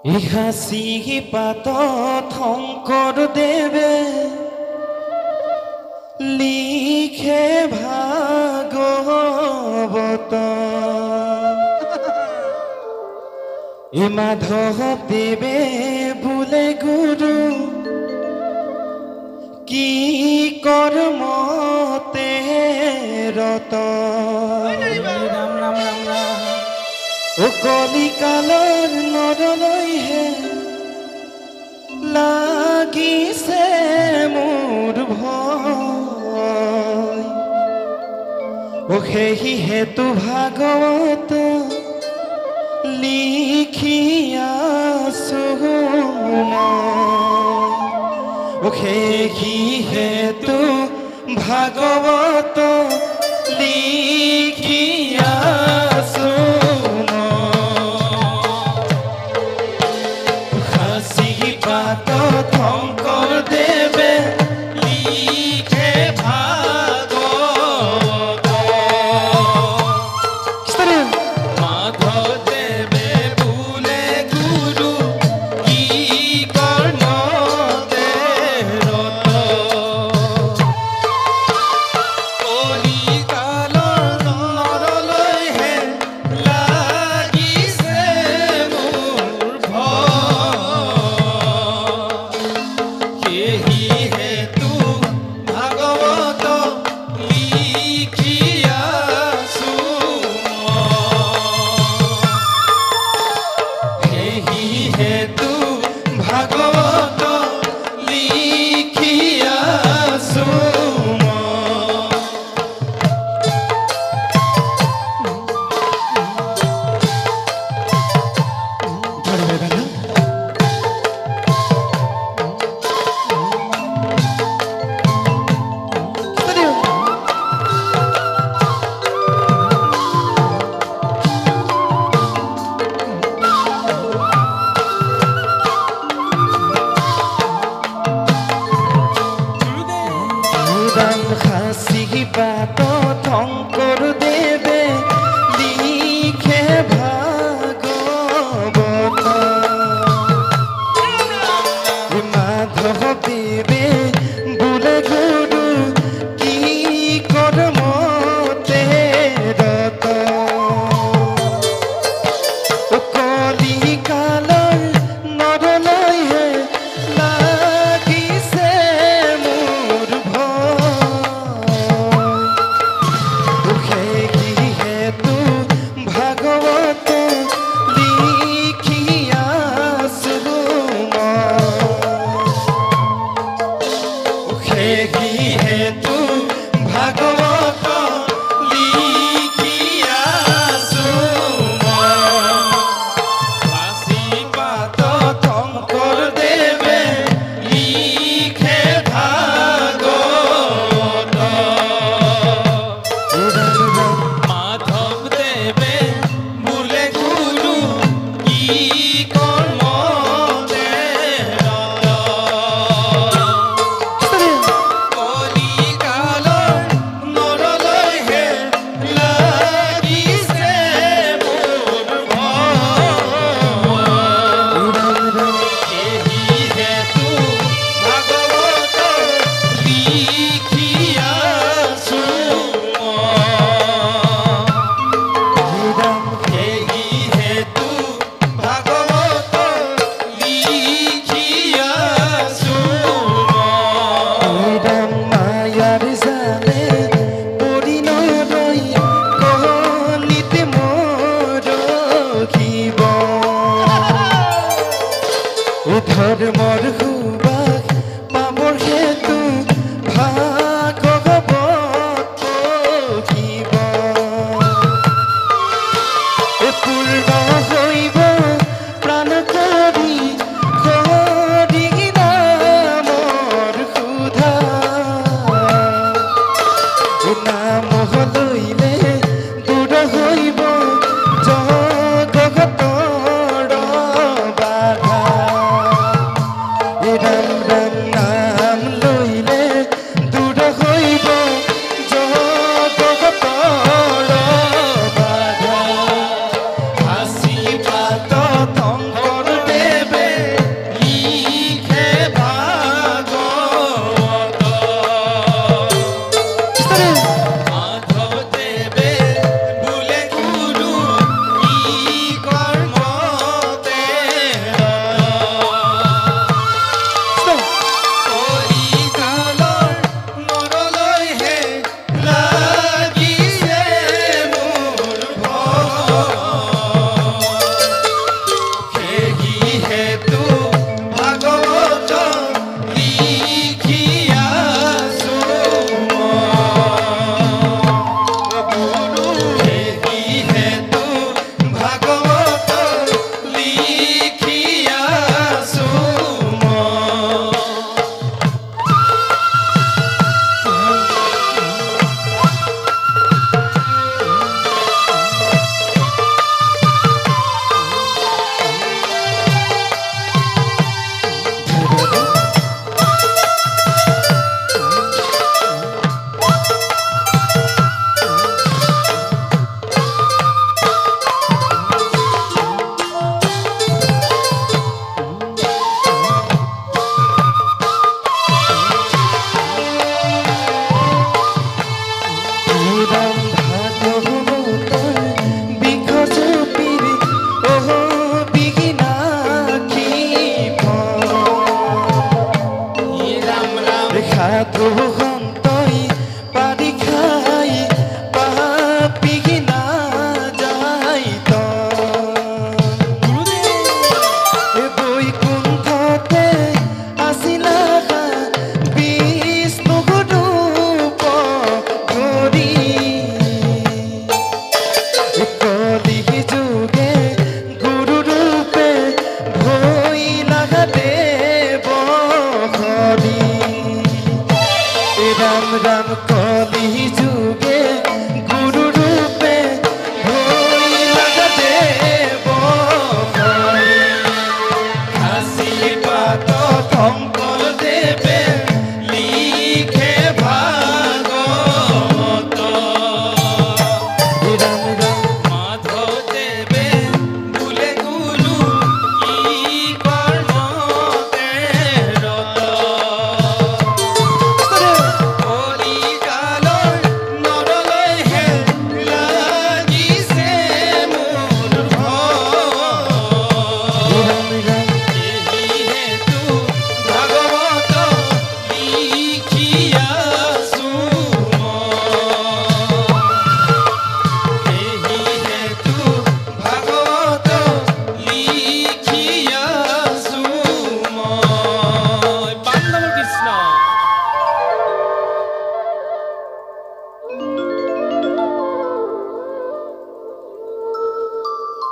হাসি পাত শঙ্কৰ দেৱে লিখে ভাগৱত মাধৱদেৱে বোলে গুৰু কি কৰ্মতে ৰত ৰাম ৰাম ৰাম ৰাম ও কলিকালৰ নদলৈহে লাগিছে মোৰ ভয়। ও সেহিহেতু ভাগৱত লিখি আছো ও সেহিহেতু ভাগৱত লিখি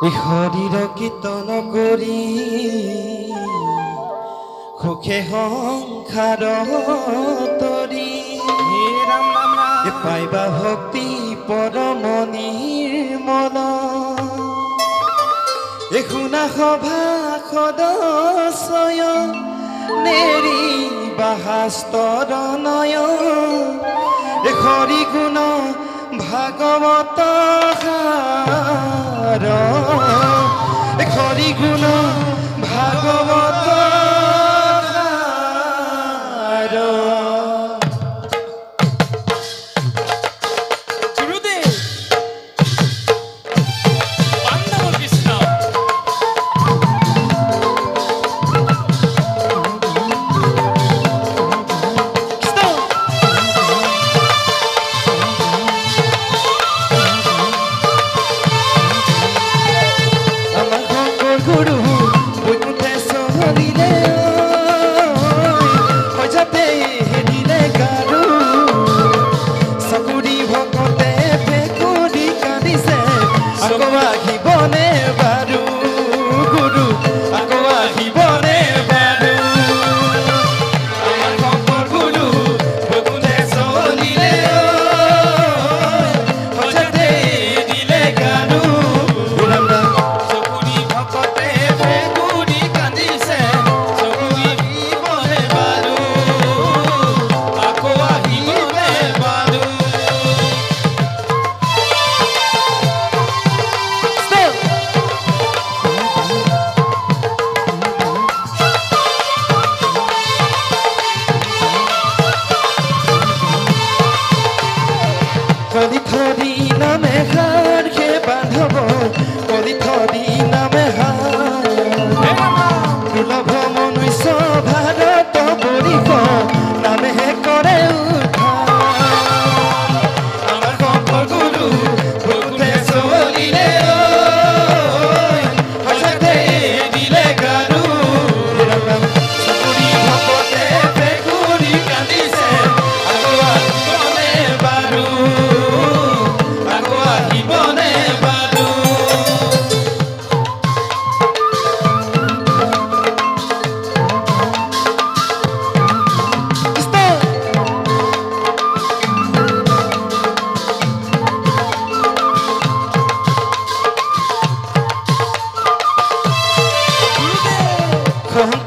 হরির কীর্তন করি সুখে সংসার তরি। পাইবা ভক্তি পরমণিৰ মন শুনা সভা সদস্য নেৰি বাহাস্তৰ নয়। হৰি গুণ ভাগৱত খরি গুণ ভাগবত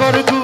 করবু